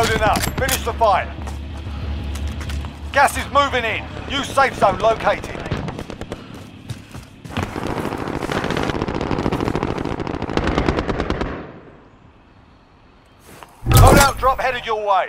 Loading up. Finish the fight. Gas is moving in. New safe zone located. Loadout drop headed your way.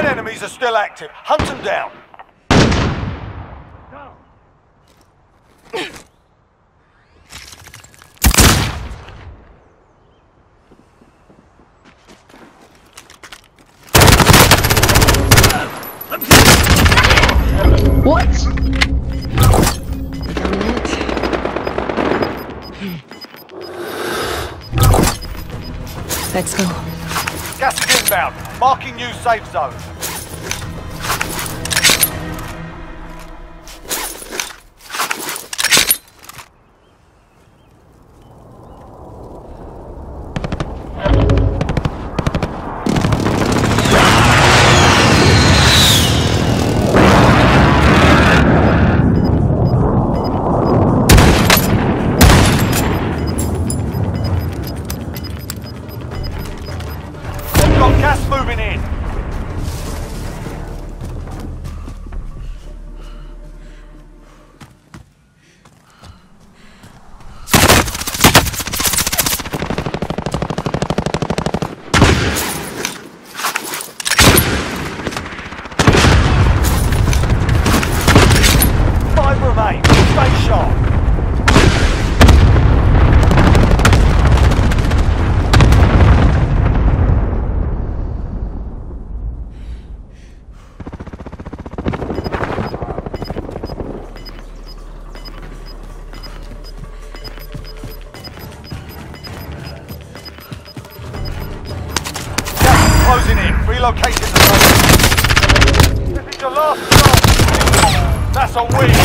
Enemies are still active. Hunt them down. What? Let's go. Gas is inbound. Marking new safe zone. Relocating the. This is your last chance. That's a win.